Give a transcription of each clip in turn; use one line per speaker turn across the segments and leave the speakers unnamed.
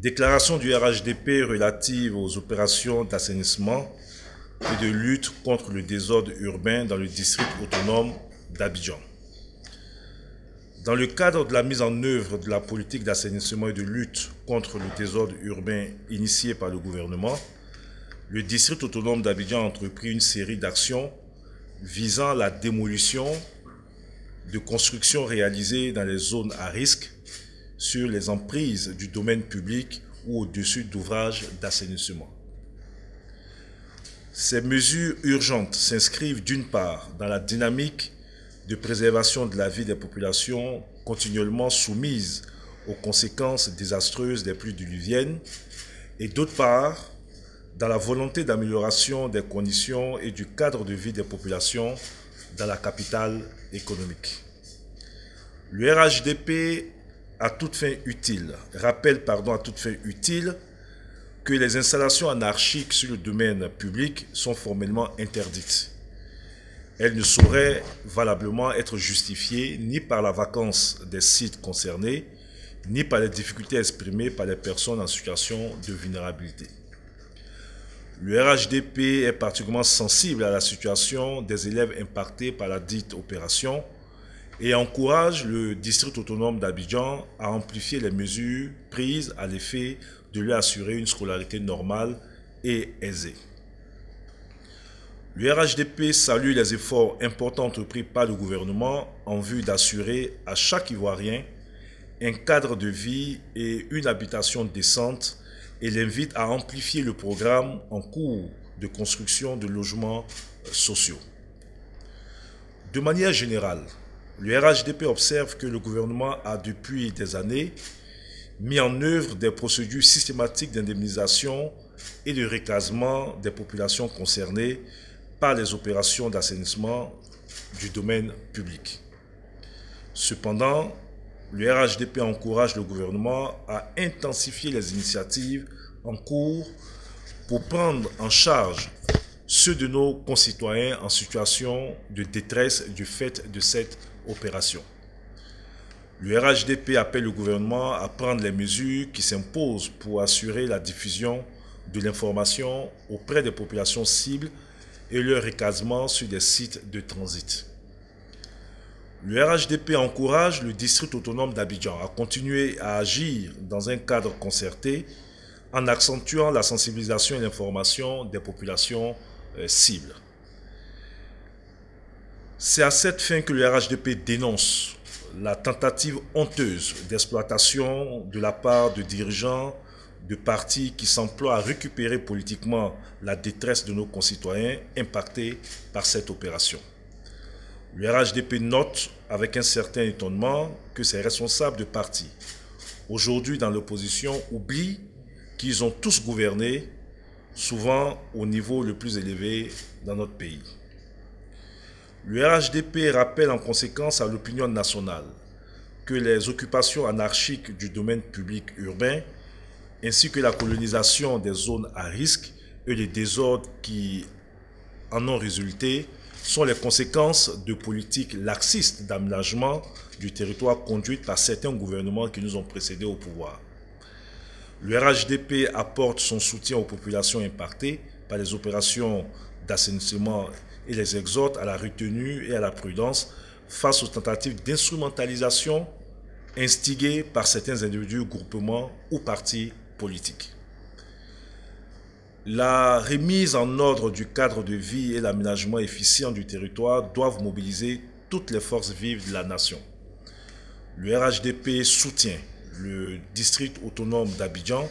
Déclaration du RHDP relative aux opérations d'assainissement et de lutte contre le désordre urbain dans le district autonome d'Abidjan. Dans le cadre de la mise en œuvre de la politique d'assainissement et de lutte contre le désordre urbain initiée par le gouvernement, le district autonome d'Abidjan a entrepris une série d'actions visant la démolition de constructions réalisées dans les zones à risque sur les emprises du domaine public ou au-dessus d'ouvrages d'assainissement. Ces mesures urgentes s'inscrivent d'une part dans la dynamique de préservation de la vie des populations continuellement soumises aux conséquences désastreuses des pluies diluviennes et d'autre part dans la volonté d'amélioration des conditions et du cadre de vie des populations dans la capitale économique. Le RHDP à toute fin utile, rappelle pardon à toute fin utile que les installations anarchiques sur le domaine public sont formellement interdites. Elles ne sauraient valablement être justifiées ni par la vacance des sites concernés, ni par les difficultés exprimées par les personnes en situation de vulnérabilité. Le RHDP est particulièrement sensible à la situation des élèves impactés par la dite opération et encourage le district autonome d'Abidjan à amplifier les mesures prises à l'effet de lui assurer une scolarité normale et aisée. Le RHDP salue les efforts importants entrepris par le gouvernement en vue d'assurer à chaque Ivoirien un cadre de vie et une habitation décente et l'invite à amplifier le programme en cours de construction de logements sociaux. De manière générale, le RHDP observe que le gouvernement a depuis des années mis en œuvre des procédures systématiques d'indemnisation et de recasement des populations concernées par les opérations d'assainissement du domaine public. Cependant, le RHDP encourage le gouvernement à intensifier les initiatives en cours pour prendre en charge ceux de nos concitoyens en situation de détresse du fait de cette opération. Le RHDP appelle le gouvernement à prendre les mesures qui s'imposent pour assurer la diffusion de l'information auprès des populations cibles et leur recasement sur des sites de transit. Le RHDP encourage le district autonome d'Abidjan à continuer à agir dans un cadre concerté en accentuant la sensibilisation et l'information des populations euh, cibles. C'est à cette fin que le RHDP dénonce la tentative honteuse d'exploitation de la part de dirigeants de partis qui s'emploient à récupérer politiquement la détresse de nos concitoyens impactés par cette opération. Le RHDP note avec un certain étonnement que ces responsables de partis, aujourd'hui dans l'opposition, oublient qu'ils ont tous gouverné, souvent au niveau le plus élevé dans notre pays. Le RHDP rappelle en conséquence à l'opinion nationale que les occupations anarchiques du domaine public urbain, ainsi que la colonisation des zones à risque et les désordres qui en ont résulté, sont les conséquences de politiques laxistes d'aménagement du territoire conduites par certains gouvernements qui nous ont précédés au pouvoir. Le RHDP apporte son soutien aux populations impactées par les opérations d'assainissement et les exhorte à la retenue et à la prudence face aux tentatives d'instrumentalisation instigées par certains individus, groupements ou partis politiques. La remise en ordre du cadre de vie et l'aménagement efficient du territoire doivent mobiliser toutes les forces vives de la nation. Le RHDP soutient le district autonome d'Abidjan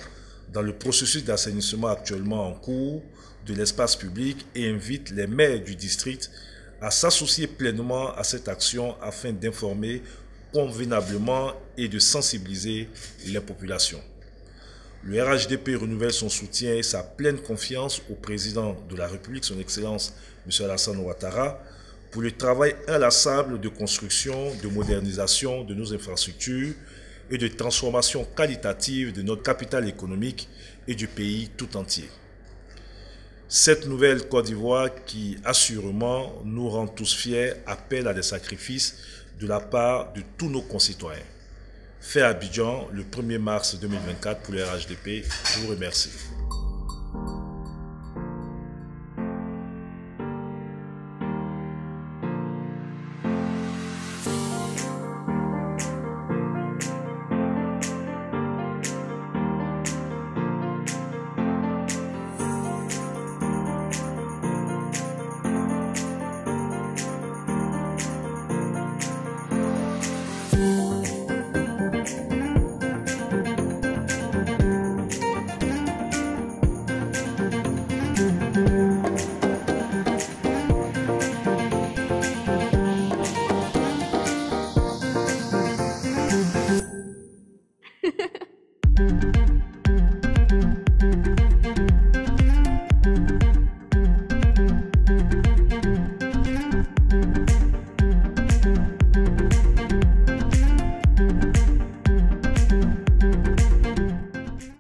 dans le processus d'assainissement actuellement en cours de l'espace public et invite les maires du district à s'associer pleinement à cette action afin d'informer convenablement et de sensibiliser les populations. Le RHDP renouvelle son soutien et sa pleine confiance au président de la République, son Excellence M. Alassane Ouattara, pour le travail inlassable de construction, de modernisation de nos infrastructures et de transformation qualitative de notre capital économique et du pays tout entier. Cette nouvelle Côte d'Ivoire qui assurément nous rend tous fiers appelle à des sacrifices de la part de tous nos concitoyens. fait Abidjan le 1er mars 2024 pour les RHDP. Je vous remercie.
You.